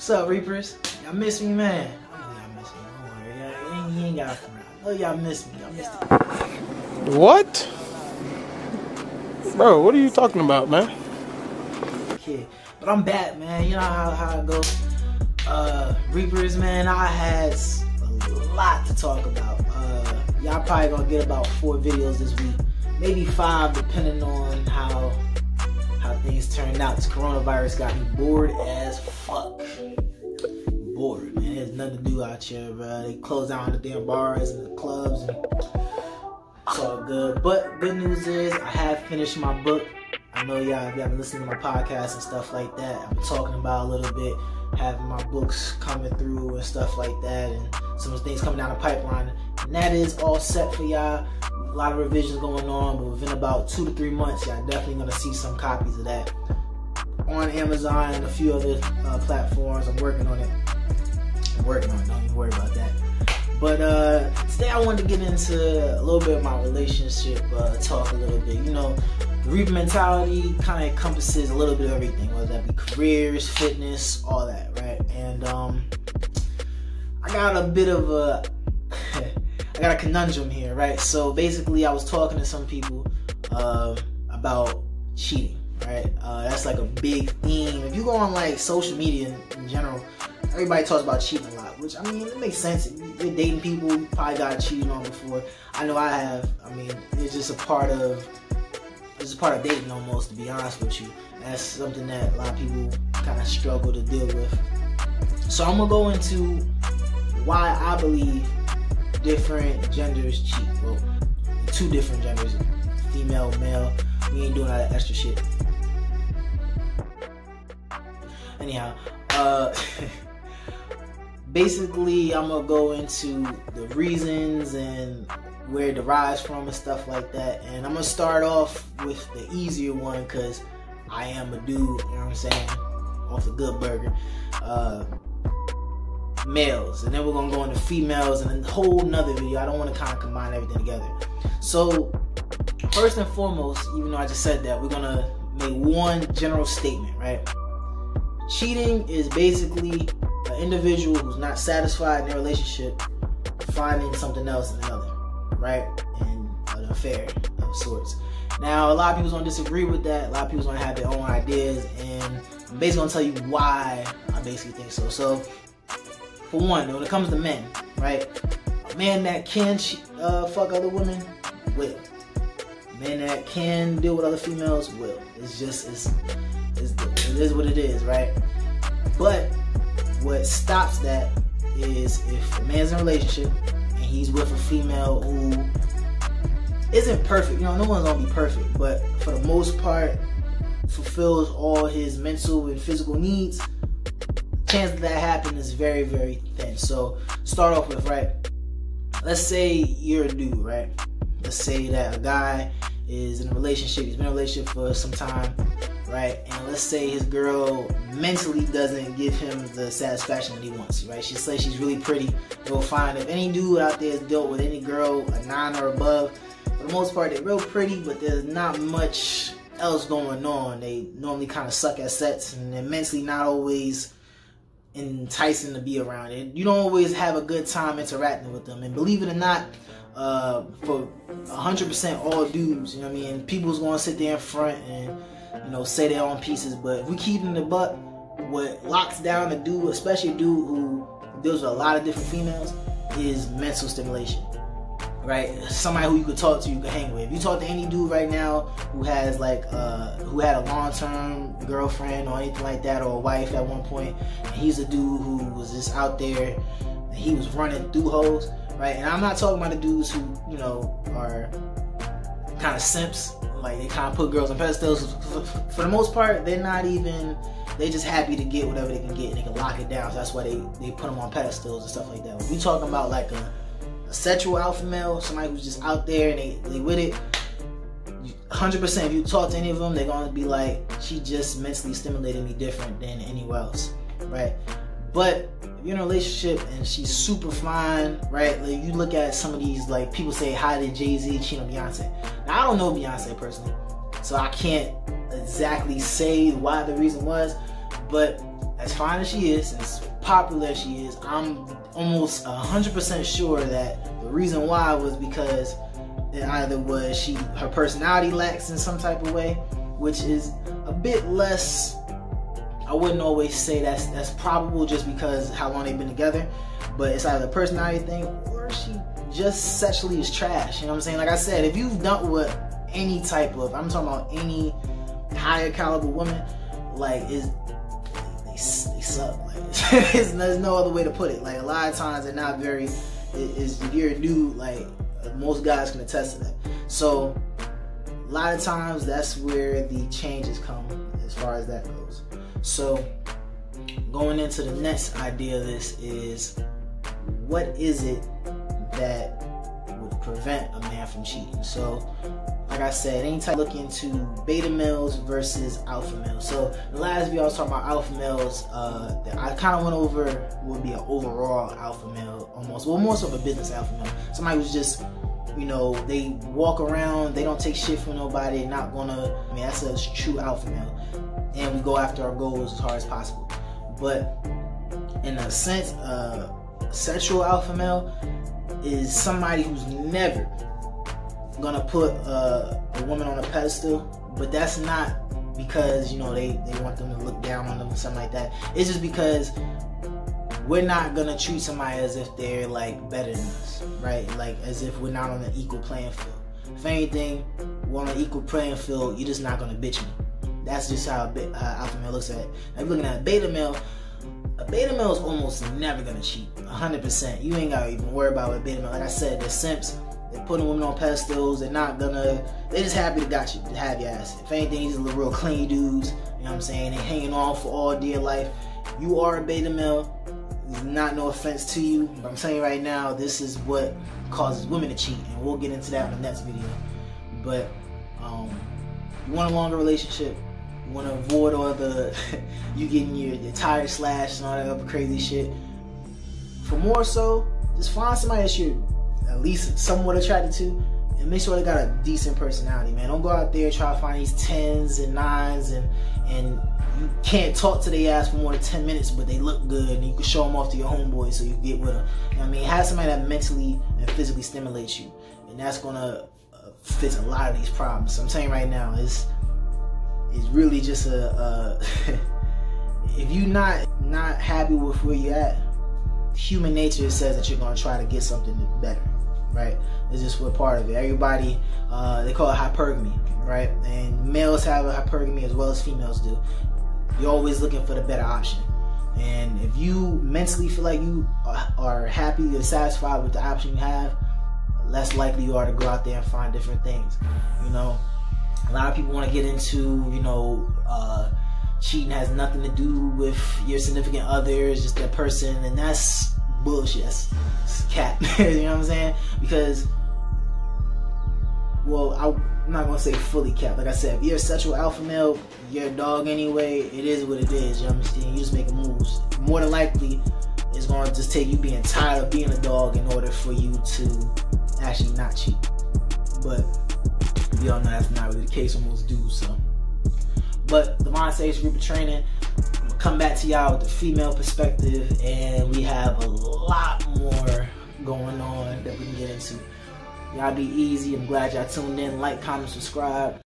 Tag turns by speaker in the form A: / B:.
A: What's up, Reapers? Y'all miss me, man. I know y'all miss me. Don't worry. Y'all ain't, ain't got I know y'all miss me. Y'all miss me.
B: What? Bro, what are you talking about, man?
A: Kid. But I'm back, man. You know how, how it goes. Uh, Reapers, man, I had a lot to talk about. Uh, y'all probably gonna get about four videos this week. Maybe five, depending on how how things turned out. This coronavirus got me bored as fuck. Bored, man. There's nothing to do out here, bro. They close down the damn bars and the clubs, and it's all good. But good news is, I have finished my book. I know y'all, y'all been listening to my podcast and stuff like that, I've been talking about a little bit, having my books coming through and stuff like that, and some things coming down the pipeline. And that is all set for y'all a lot of revisions going on, but within about two to three months, y'all definitely gonna see some copies of that on Amazon and a few other uh, platforms. I'm working on it. Working on. Don't even worry about that. But uh, today I wanted to get into a little bit of my relationship uh, talk a little bit. You know, the Reaper mentality kind of encompasses a little bit of everything, whether that be careers, fitness, all that, right? And um, I got a bit of a I got a conundrum here, right? So basically, I was talking to some people uh, about cheating, right? Uh, that's like a big theme. If you go on like social media in, general, everybody talks about cheating a lot, which I mean, it makes sense. You're dating people, you probably got cheated on before. I know I have. I mean, it's just a part of it's a part of dating almost, to be honest with you. That's something that a lot of people kind of struggle to deal with. So I'm gonna go into why I believe different genders cheat. Well, two different genders, female, male. We ain't doing all that extra shit. Anyhow, uh, basically, I'm gonna go into the reasons and where it derives from and stuff like that. And I'm gonna start off with the easier one because I am a dude. You know what I'm saying? Off the good burger. Uh, males and then we're gonna go into females and a whole nother video i don't want to kind of combine everything together so first and foremost even though i just said that we're gonna make one general statement right cheating is basically an individual who's not satisfied in their relationship finding something else in another right and an affair of sorts now a lot of people don't disagree with that a lot of people don't have their own ideas and i'm basically gonna tell you why i basically think so so for one, when it comes to men, right? A man that can uh, fuck other women will. A man that can deal with other females will. It's just it's, it's it is what it is, right? But what stops that is if a man's in a relationship and he's with a female who isn't perfect. You know, no one's gonna be perfect, but for the most part, fulfills all his mental and physical needs chance that that happen is very, very thin. So start off with right. Let's say you're a dude, right? Let's say that a guy is in a relationship. He's been in a relationship for some time, right? And let's say his girl mentally doesn't give him the satisfaction that he wants, right? She says she's really pretty. You'll find if any dude out there has dealt with any girl a nine or above, for the most part they're real pretty, but there's not much else going on. They normally kind of suck at sets and they're mentally not always enticing to be around. And you don't always have a good time interacting with them. And believe it or not, uh, for 100% all dudes, you know what I mean? People's going to sit there in front and, you know, say their own pieces. But if we keep in the butt, what locks down a dude, especially a dude who deals with a lot of different females, is mental stimulation right? Somebody who you could talk to, you could hang with. If you talk to any dude right now who has like uh who had a long term girlfriend or anything like that or a wife at one point, and he's a dude who was just out there and he was running through hoes, right? And I'm not talking about the dudes who, you know, are kind of simps, like they kind of put girls on pedestals. For the most part, they're not even they just happy to get whatever they can get and they can lock it down. So that's why they, they put them on pedestals and stuff like that. We talking about like a a sexual alpha male, somebody who's just out there and they, they with it, 100% if you talk to any of them, they're going to be like, she just mentally stimulated me different than anyone else, right? But you're in a relationship and she's super fine, right? Like you look at some of these, like people say, hi to Jay Z on Beyonce? Now, I don't know Beyonce personally, so I can't exactly say why the reason was, but as fine as she is, as popular as she is, I'm almost 100% sure that the reason why was because it either was she her personality lacks in some type of way, which is a bit less. I wouldn't always say that's that's probable just because how long they've been together, but it's either a personality thing or she just sexually is trash. You know what I'm saying? Like I said, if you've dealt with any type of, I'm talking about any higher caliber woman, like is they, they suck. Like there's no other way to put it. Like a lot of times they're not very. Is if you're a dude, like most guys can attest to that. So a lot of times that's where the changes come as far as that goes. So going into the next idea of this is what is it that would prevent a man from cheating? So like I said, anytime look into beta males versus alpha males. So the last video I was talking about alpha males, uh, I kind of went over would be an overall alpha male, almost, well, more so of a business alpha male. Somebody who's just, you know, they walk around, they don't take shit from nobody, not gonna, I mean, that's a true alpha male. And we go after our goals as hard as possible. But in a sense, uh, sexual alpha male is somebody who's never gonna put uh, a woman on a pedestal, but that's not because you know they they want them to look down on them or something like that. It's just because we're not gonna treat somebody as if they're like better than us, right? Like as if we're not on an equal playing field. If anything, we're on an equal playing field. You're just not gonna bitch me. That's just how a uh, alpha male looks at it. Now, if you're looking at a beta male, a beta male is almost never gonna cheat. 100%. You ain't gotta even worry about a beta male. Like I said, the simps they're putting women on pedestals. They're not gonna. They're just happy to got you to have your ass. If anything, these are the real clean dudes. You know what I'm saying? They're hanging on for all dear life. You are a beta male. Not no offense to you, but I'm telling you right now, this is what causes women to cheat, and we'll get into that in the next video. But um, you want a longer relationship, want to avoid all the you getting your, your tires slashed and all that other crazy shit. For more so, just find somebody that you at least somewhat attracted to, and make sure they got a decent personality, man. Don't go out there try to find these tens and nines and and you can't talk to their ass for more than 10 minutes, but they look good and you can show them off to your homeboys so you get with them. You know I mean? Have somebody that mentally and physically stimulates you. And that's to uh, fix a lot of these problems. I'm telling you right now, it's, it's really just a, a if you're not, not happy with where you're at, human nature says that you're going to try to get something better right? It's just what part of it. Everybody, uh, they call it hypergamy, right? And males have a hypergamy as well as females do. You're always looking for the better option. And if you mentally feel like you are happy and satisfied with the option you have, less likely you are to go out there and find different things. You know, a lot of people want to get into, you know, uh, cheating has nothing to do with your significant other, it's just that person, and that's bullshit. That's, that's you know what I'm saying? Because, well, I, am not gonna say fully cap. Like I said, if you're a sexual alpha male, you're a dog anyway. It is what it is. You understand? You just making moves. More than likely, it's going to just take you being tired of being a dog in order for you to actually not cheat. But we all know that's not really the case. Almost do so. But the Mind Mindset Group of Training I'm gonna come back to y'all with the female perspective, and we have a lot more going on that we can get into. Y'all be easy. I'm glad y'all tuned in. Like, comment, subscribe.